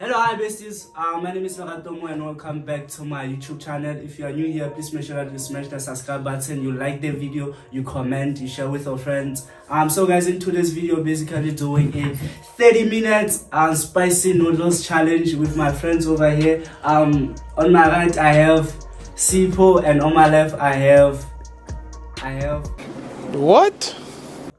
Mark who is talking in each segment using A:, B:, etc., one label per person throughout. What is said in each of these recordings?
A: Hello, hi besties. Uh, my name is Lerato Moo and welcome back to my YouTube channel. If you are new here, please make sure that you smash the subscribe button, you like the video, you comment, you share with your friends. Um, so guys, in today's video, basically doing a 30 minutes um, spicy noodles challenge with my friends over here. Um, on my right, I have Sipo and on my left, I have, I have
B: What?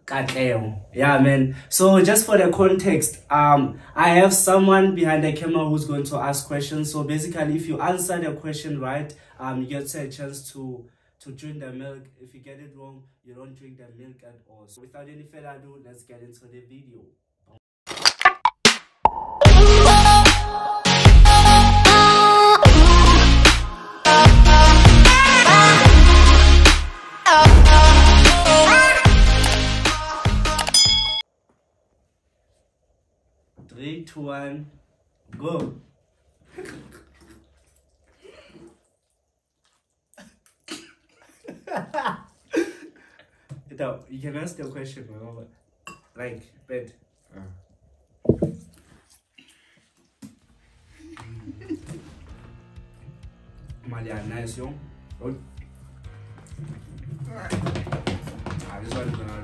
A: Katlego. Yeah, man. So just for the context, um, I have someone behind the camera who's going to ask questions. So basically, if you answer the question right, um, you get a chance to to drink the milk. If you get it wrong, you don't drink the milk at all. So without any further ado, let's get into the video. Two, one, go. Now, you can ask the question, remember? Like, bed. Malia, nice, yo. Oh. Ah, this one is gonna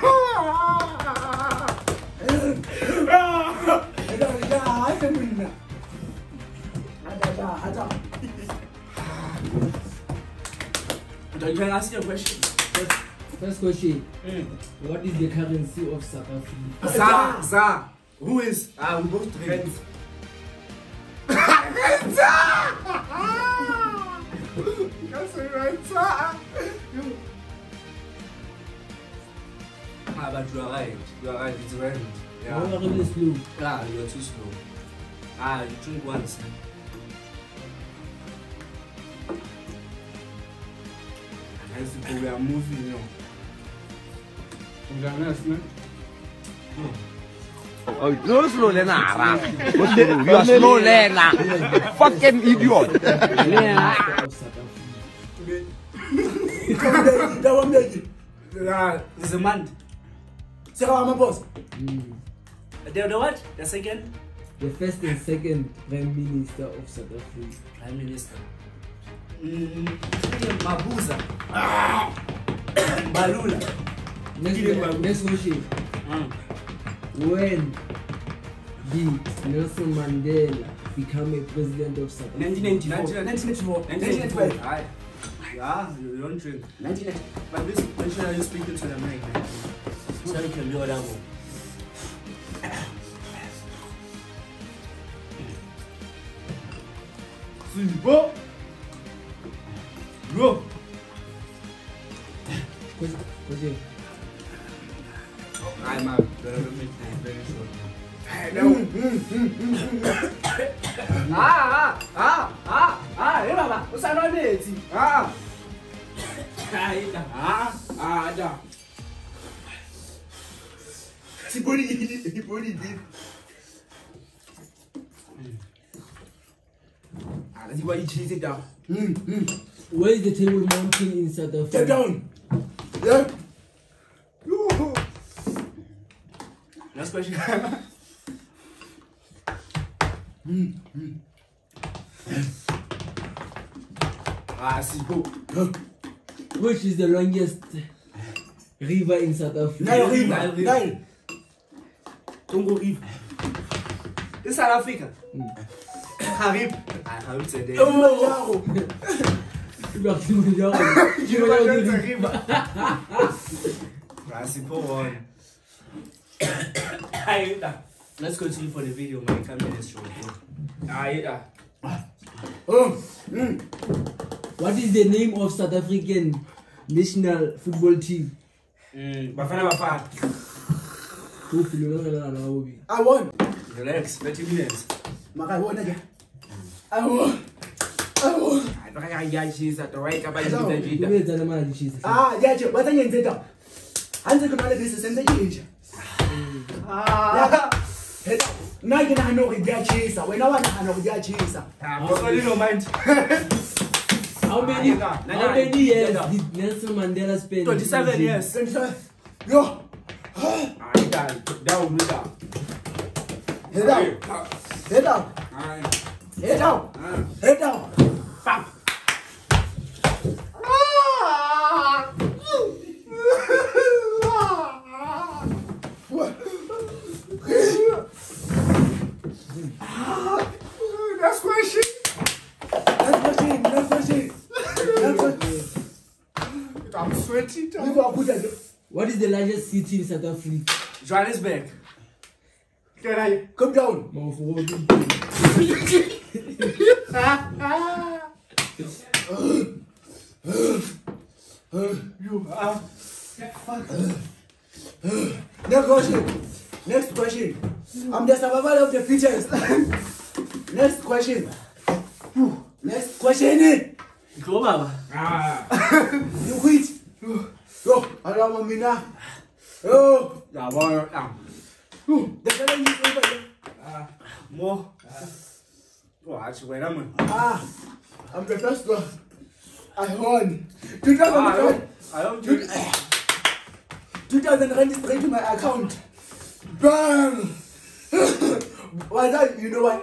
A: lose. Don't you ask your question?
C: First question.
A: Mm.
C: What is the currency of South Africa?
A: Za, Za. Who is? Ah, we both drink. Ah, but you are right. You are right. It's rent.
C: Yeah.
A: Yeah.
C: really slow.
A: Ah, you're too slow. Ah, you drink once. usipouyamuzino unganasina
B: Oh, no slow Lena. You are slow Lena. Fucking idiot.
C: Lena. A month.
A: So how am boss?
C: Mm.
A: The, the what? The second?
C: The first and second Prime Minister of South Africa.
A: Prime Minister. Mabuza. Balula.
C: Next, question.
A: Mm.
C: When did Nelson Mandela become a president of South Africa?
A: 1994. 1995. Aye. Yeah, you don't drink. 1990. But please make sure you speak into the mic, man. So you can be audible.
B: Sibo.
C: Bro! Così,
A: così. Dai, ma veramente bene sogno. Eh, no. Ah, ah, ah, ah, ah, eh, bàbá, ó sá lọ ní ètì. Ah, ah, ah, da.
B: Ti borí yìí,
A: ti borí yìí. Àti wáyé jí
C: ti dá. The Table Mountain in South Africa?
B: Get down. Yeah. Yoo.
A: Next question. ah, Sibo.
C: Which is the longest river in South Africa?
B: Nile River.
A: Nile River.
B: Nile.
A: Congo River. In South Africa.
C: Mm.
A: Harib. Ah, Harib said that.
B: Kilimanjaro.
C: River
A: über 8
C: Milliones.
A: Juma Jones arriba. Grazie, Poron. Aida. Let's continue for the video, my camera is short. Aida.
B: Oh. Mm.
C: What is the name of South African national football team?
A: Mm. Bafana Bafana.
B: I won.
A: Relax, 30 minutes.
B: I won again. I won. I won.
C: رايح يا شيزا تويكا
B: باي شيزا جيدا ميد أنا ما ادري شيزا آه
A: يا
B: جو ما تنين زيدا عندكم على بيس سندا جيجا
A: آه هدا ناجي نحن
C: غدا شيزا
A: وين وانا نحن غدا شيزا اوصلي نو مايند
C: How
A: many, how
C: many years did Nelson Mandela spend?
A: 27 years.
B: 27. Yo!
A: Ah, you
B: guys, down, down. Head
A: out.
B: Head out. Head
A: out. Head
B: out. Go put it. What is the largest city in South Africa?
A: Johannesburg. Can I?
B: Come down.
A: You are.
B: Next question. Next question. I'm the survival of the fittest. Next question. Next question.
A: Go, Baba.
B: You quit. Yo, alama mina. Yo,
A: Yeah, one down.
B: the fellow you over there.
A: More. Oh, actually, wait a minute.
B: Ah, I'm the first one. I won.
A: Ah,
B: 2000
A: I don't. I don't
B: Two-
A: drink.
B: 2000 rand is straight to my account. Bang! Why that? You know what?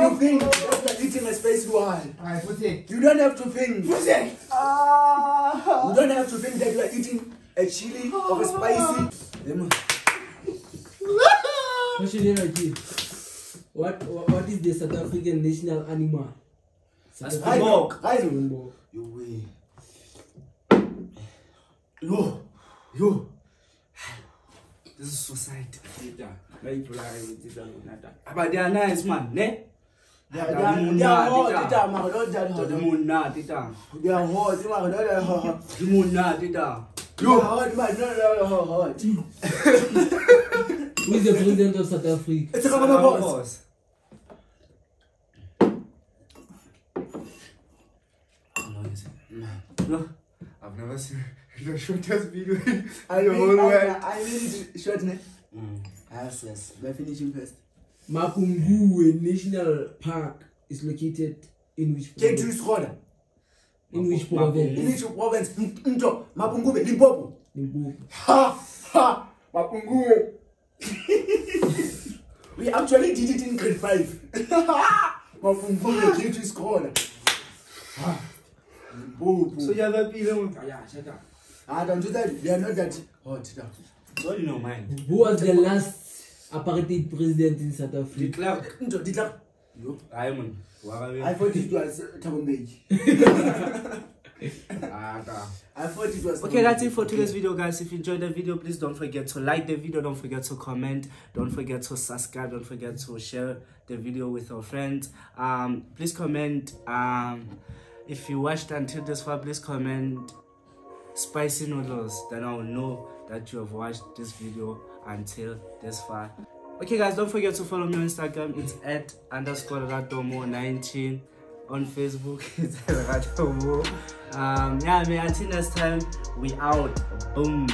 B: You think after eating a space one.
A: Alright, put it.
B: You don't have to think.
A: Put it.
B: You ah. don't have to think that you are eating a chili or a spicy. Lemon. Question number two. What, what what is the South African national animal?
A: That's
B: I know.
A: Springbok.
B: I know. You win. Yo, yo.
A: This is society. But they are nice, man. Ne?
B: Tita, mara, don't tell her.
A: The moon na, tita.
B: They are hot, mara, don't tell her.
A: The moon na, tita.
B: They are hot, man, don't tell her hot.
C: Who is the president of South Africa?
B: It's a couple of boss.
A: Look, I've never seen the shortest video in
B: I
A: the
B: mean,
A: whole
B: I,
A: world.
B: I need it short, ne? Mm. Ah, yes, yes. We're finishing first.
C: Mapunguwe National Park is located in which province?
B: this corner.
C: In which province?
B: In which province? Into Mapungube, Limpopo.
C: Limpopo.
B: Ha! Ha! Mapungube. we actually did it in grade 5. Mapungube, get to this corner. Ha! Limpopo.
A: So you have a feeling?
B: yeah, shut up. Ah, don't do that. They are not that hot. No.
A: Do you know, man?
C: Who was the last apartheid president in South Africa?
B: Yo.
A: Diamond.
B: I thought it was Thabo Mbeki. I thought it was.
A: Okay, that's it for today's video, guys. If you enjoyed the video, please don't forget to like the video, don't forget to comment, don't forget to subscribe, don't forget to share the video with your friends. Um, please comment. Um, if you watched until this far, please comment spicy noodles. Then I will know that you have watched this video until this far. Okay, guys, don't forget to follow me on Instagram. It's at underscore ratomo19 on Facebook. It's Ratomo. Um, yeah, man. Until next time, we out. Boom.